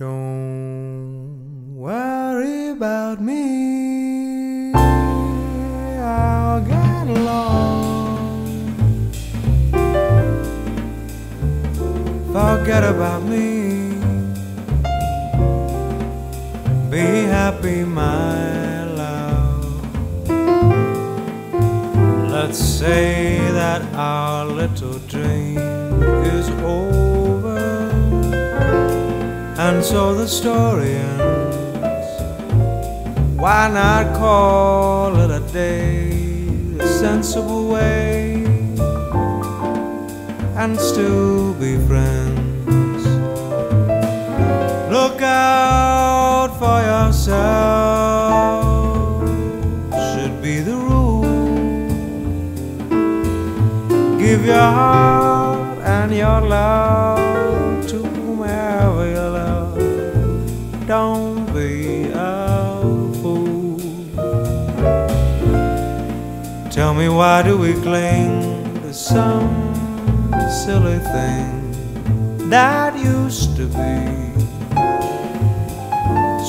Don't worry about me. I'll get along. Forget about me. Be happy, my love. Let's say that our little dream And so the story ends. Why not call it a day, a sensible way, and still be friends? Look out for yourself, should be the rule. Give your heart and your love to whomever you love. Don't be a fool. Tell me why do we cling to some silly thing that used to be?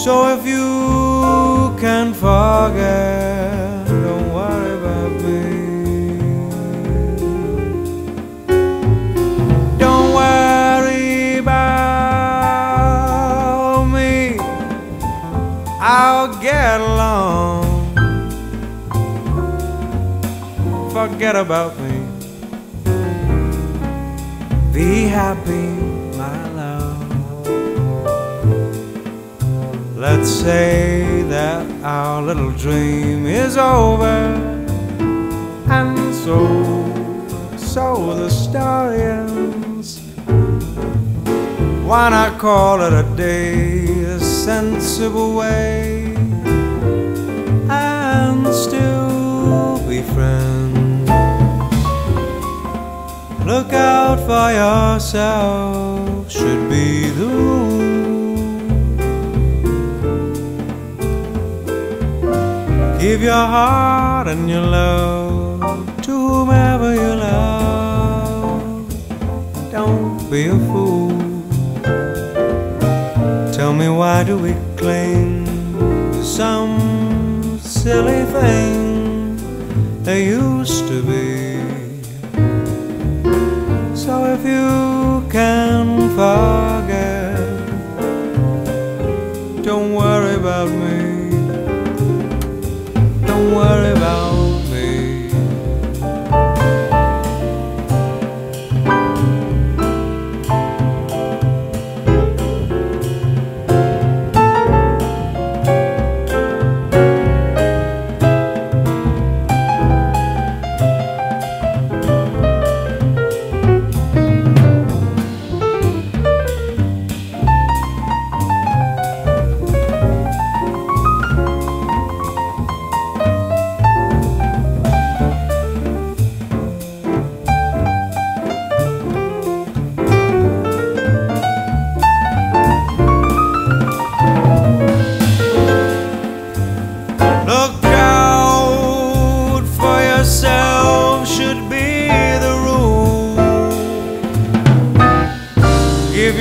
So if you can forget, I'll get along. Forget about me. Be happy, my love. Let's say that our little dream is over, and so, so the story ends. Why not call it a day, a sensible way, and still be friends? Look out for yourself, should be the rule. Give your heart and your love to whomever you love. Don't be a fool. Tell me why do we cling to some silly thing there used to be? So if you can forget, don't worry about me.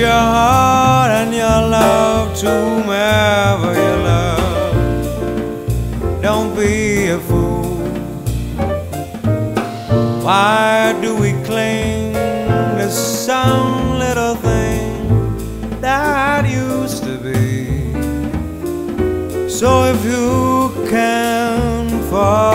Your heart and your love to whomever you love. Don't be a fool. Why do we cling to some little thing that used to be? So if you can forget.